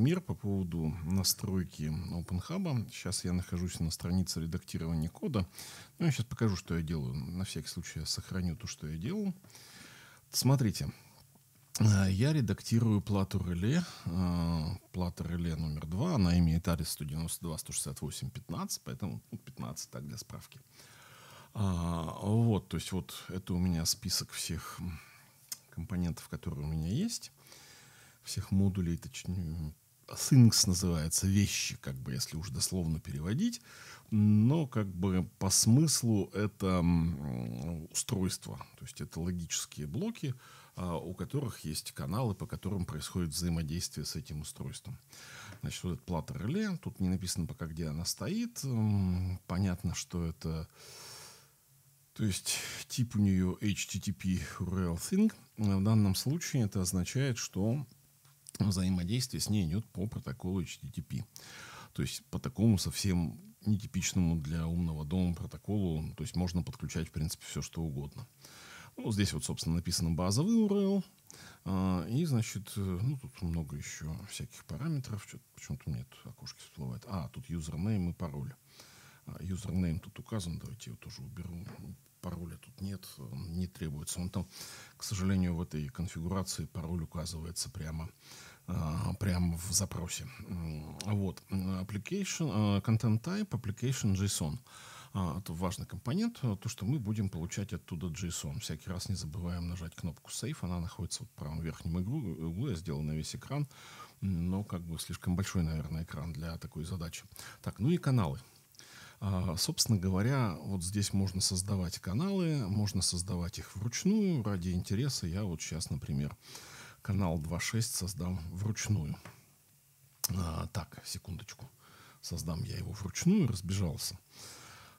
пример по поводу настройки OpenHub. Сейчас я нахожусь на странице редактирования кода. Ну, я сейчас покажу, что я делаю. На всякий случай я сохраню то, что я делал. Смотрите, э, я редактирую плату реле. Э, плата реле номер два. Она имеет адрес 192, 168, 15, поэтому 15 ну, так для справки. А, вот, то есть вот это у меня список всех компонентов, которые у меня есть всех модулей, точнее, Things называется, вещи, как бы, если уж дословно переводить. Но, как бы, по смыслу это устройство. То есть, это логические блоки, а, у которых есть каналы, по которым происходит взаимодействие с этим устройством. Значит, вот эта плата реле. Тут не написано пока, где она стоит. Понятно, что это... То есть, тип у нее HTTP URL thing. В данном случае это означает, что взаимодействие с ней идет по протоколу HTTP. То есть по такому совсем нетипичному для умного дома протоколу, то есть можно подключать, в принципе, все, что угодно. Ну, здесь вот, собственно, написано базовый URL, а, и, значит, ну, тут много еще всяких параметров, почему-то мне тут окошки всплывают. А, тут username и пароль. Username тут указан, давайте его тоже уберу. Пароля тут нет, не требуется. Он там, к сожалению, в этой конфигурации пароль указывается прямо а, прямо в запросе. Вот. Application, а, content type, application JSON. А, это важный компонент, то, что мы будем получать оттуда JSON. Всякий раз не забываем нажать кнопку Save, она находится в правом верхнем углу, я сделал на весь экран, но как бы слишком большой, наверное, экран для такой задачи. Так, ну и каналы. Собственно говоря, вот здесь можно создавать каналы, можно создавать их вручную. Ради интереса я вот сейчас, например, канал 2.6 создам вручную. А, так, секундочку. Создам я его вручную, разбежался.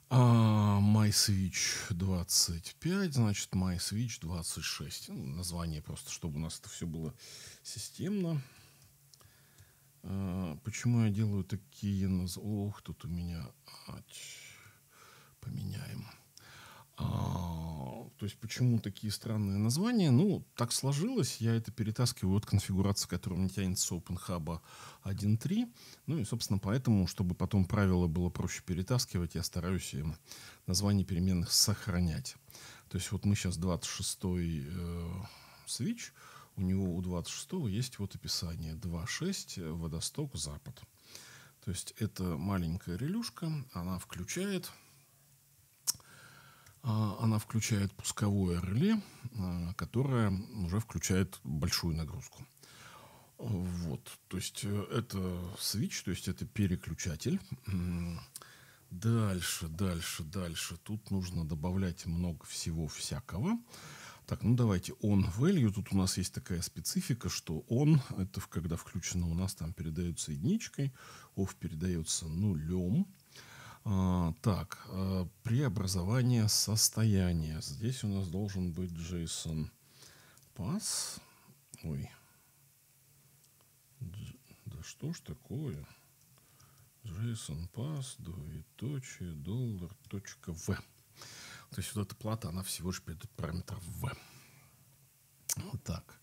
А, MySwitch 25, значит, MySwitch 26. Ну, название просто, чтобы у нас это все было системно. А, почему я делаю такие наз... Ох, тут у меня... Поменяем. А, то есть почему такие странные названия? Ну, так сложилось. Я это перетаскиваю от конфигурации, которая у меня тянется с OpenHub 1.3. Ну и, собственно, поэтому, чтобы потом правило было проще перетаскивать, я стараюсь названия переменных сохранять. То есть вот мы сейчас 26-й э, switch, у него у 26-го есть вот описание 2.6 водосток запад. То есть это маленькая релюшка, она включает она включает пусковое реле, а, которое уже включает большую нагрузку. Вот, то есть э, это switch, то есть это переключатель. Дальше, дальше, дальше. Тут нужно добавлять много всего всякого. Так, ну давайте on value. Тут у нас есть такая специфика, что on, это когда включено у нас там передается единичкой, off передается нулем. А, так, а, преобразование состояния. Здесь у нас должен быть JSON pass. Ой. Да что ж такое? JSON pass, двоеточие, доллар, точка В. То есть вот эта плата, она всего лишь передает параметр В. Вот так.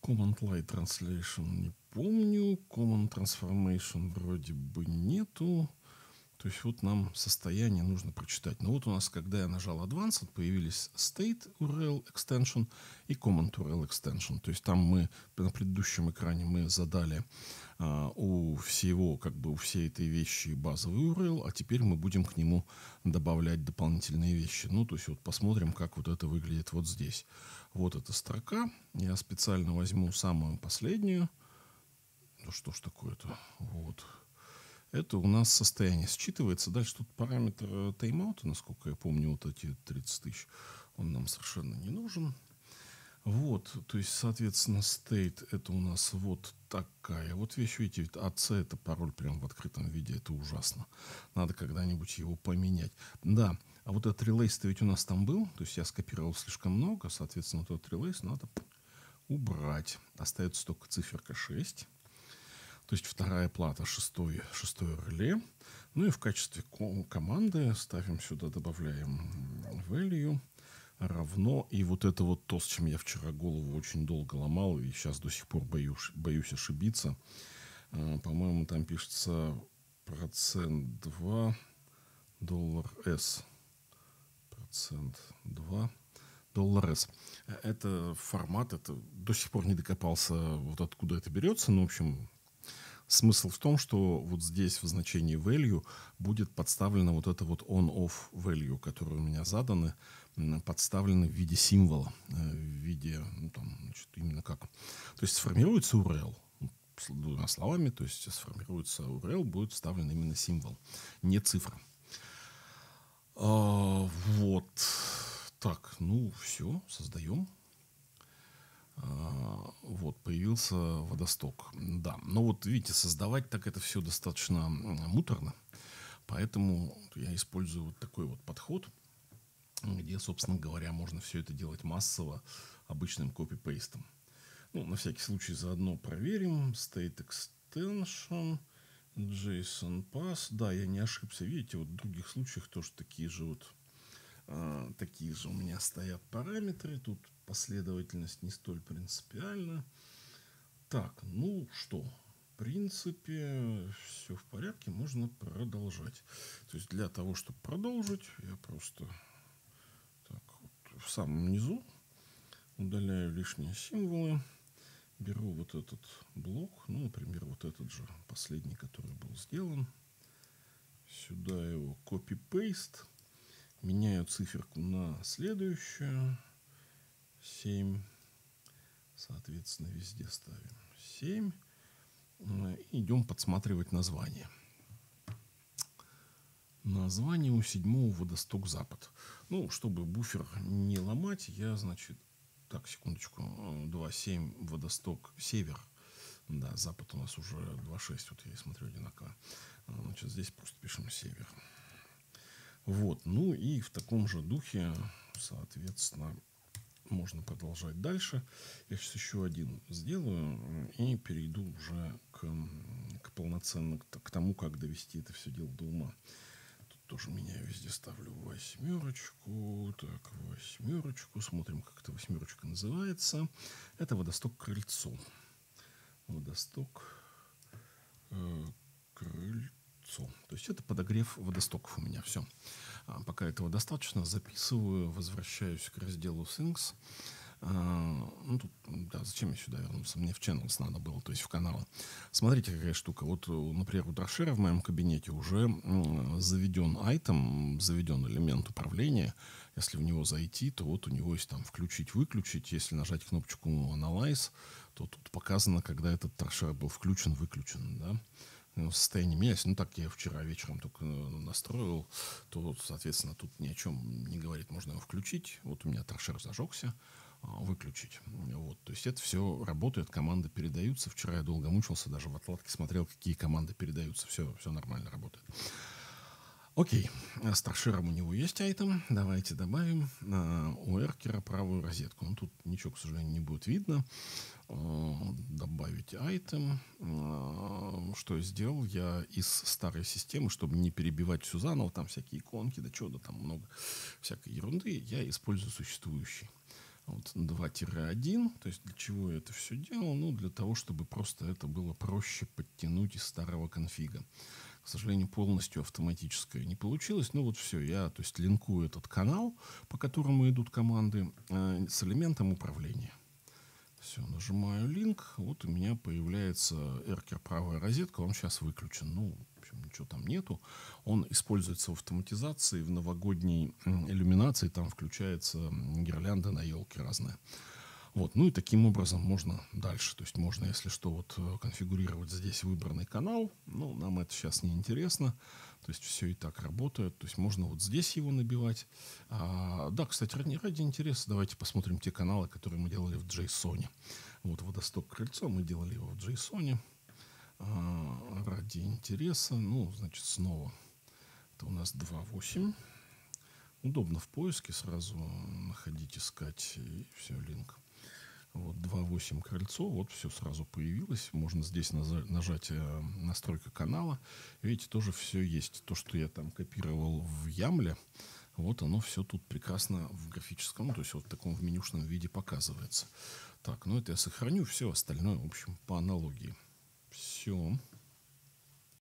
Command Line Translation не помню. Command Transformation вроде бы нету. То есть вот нам состояние нужно прочитать. Но вот у нас, когда я нажал Advanced, появились State URL Extension и Command URL Extension. То есть там мы на предыдущем экране мы задали а, у всего, как бы у всей этой вещи базовый URL, а теперь мы будем к нему добавлять дополнительные вещи. Ну, то есть вот посмотрим, как вот это выглядит вот здесь. Вот эта строка. Я специально возьму самую последнюю. Ну что ж такое-то? Вот. Это у нас состояние считывается. Дальше тут параметр э, тайм-аута, насколько я помню, вот эти 30 тысяч, он нам совершенно не нужен. Вот, то есть, соответственно, state это у нас вот такая вот вещь. Видите, AC это пароль прям в открытом виде, это ужасно. Надо когда-нибудь его поменять. Да, а вот этот релейс-то ведь у нас там был, то есть я скопировал слишком много, соответственно, вот этот релейс надо убрать. Остается только циферка 6. То есть вторая плата, шестой, шестой реле. Ну и в качестве команды ставим сюда, добавляем value равно. И вот это вот то, с чем я вчера голову очень долго ломал, и сейчас до сих пор боюсь, боюсь ошибиться. А, по-моему, там пишется процент 2 доллар S. Процент 2 доллар S. Это формат, это до сих пор не докопался, вот откуда это берется. Ну, в общем, смысл в том, что вот здесь в значении value будет подставлено вот это вот on-off value, которые у меня заданы, подставлены в виде символа, э, в виде, ну, там, значит, именно как. То есть сформируется URL, двумя словами, то есть сформируется URL, будет вставлен именно символ, не цифра. А, вот. Так, ну все, создаем. А, вот, появился водосток. Да, но вот видите, создавать так это все достаточно муторно. Поэтому я использую вот такой вот подход, где, собственно говоря, можно все это делать массово обычным копипейстом. Ну, на всякий случай заодно проверим. State extension, JSON pass. Да, я не ошибся. Видите, вот в других случаях тоже такие же вот а, такие же у меня стоят параметры. Тут последовательность не столь принципиальна. Так, ну что, в принципе, все в порядке, можно продолжать. То есть для того, чтобы продолжить, я просто так, вот в самом низу удаляю лишние символы беру вот этот блок, ну, например, вот этот же последний, который был сделан. Сюда его copy-paste. Меняю циферку на следующую. 7. Соответственно, везде ставим 7. И идем подсматривать название. Название у седьмого водосток запад. Ну, чтобы буфер не ломать, я, значит, так, секундочку. 2.7 водосток север. Да, запад у нас уже 2.6. Вот я смотрю одинаково. А, значит, здесь просто пишем север. Вот. Ну и в таком же духе, соответственно, можно продолжать дальше. Я сейчас еще один сделаю и перейду уже к, к полноценно к, к тому, как довести это все дело до ума тоже меняю везде, ставлю восьмерочку. Так, восьмерочку. Смотрим, как эта восьмерочка называется. Это водосток крыльцо. Водосток э, крыльцо. То есть это подогрев водостоков у меня. Все. А, пока этого достаточно, записываю, возвращаюсь к разделу Things. А, ну, тут, да, зачем я сюда вернулся? Мне в Channels надо было, то есть в каналы. Смотрите, какая штука. Вот, например, у Драшера в моем кабинете уже заведен айтем, заведен элемент управления. Если в него зайти, то вот у него есть там включить-выключить. Если нажать кнопочку Analyze, то тут показано, когда этот торшер был включен-выключен, да состояние меняется. Ну, так я вчера вечером только настроил, то, соответственно, тут ни о чем не говорит. Можно его включить. Вот у меня торшер зажегся. А, выключить. Вот. То есть это все работает, команды передаются. Вчера я долго мучился, даже в отладке смотрел, какие команды передаются. Все, все нормально работает. Окей, с торшером у него есть айтем. Давайте добавим а, у эркера правую розетку. Ну, тут ничего, к сожалению, не будет видно. А, добавить айтем. Что я сделал? Я из старой системы, чтобы не перебивать всю заново, там всякие иконки, да что-то там много всякой ерунды, я использую существующий вот 2-1. То есть для чего я это все делал? Ну, для того, чтобы просто это было проще подтянуть из старого конфига. К сожалению, полностью автоматическое не получилось. Ну вот все, я то есть линкую этот канал, по которому идут команды, э, с элементом управления. Все, нажимаю линк, вот у меня появляется эркер правая розетка, он сейчас выключен. Ну, в общем, ничего там нету. Он используется в автоматизации, в новогодней иллюминации, там включается гирлянда на елке разная. Вот, ну и таким образом можно дальше. То есть можно, если что, вот э, конфигурировать здесь выбранный канал. Ну, нам это сейчас не интересно. То есть все и так работает. То есть можно вот здесь его набивать. А, да, кстати, ради, ради интереса давайте посмотрим те каналы, которые мы делали в JSON. Вот водосток крыльцо мы делали его в JSON. А, ради интереса, ну, значит, снова это у нас 2.8. Удобно в поиске сразу находить, искать и все, линк. Вот 2.8 крыльцо, вот все сразу появилось. Можно здесь нажать э, настройка канала. Видите, тоже все есть. То, что я там копировал в Ямле, вот оно все тут прекрасно в графическом, то есть вот в таком в менюшном виде показывается. Так, ну это я сохраню, все остальное, в общем, по аналогии. Все.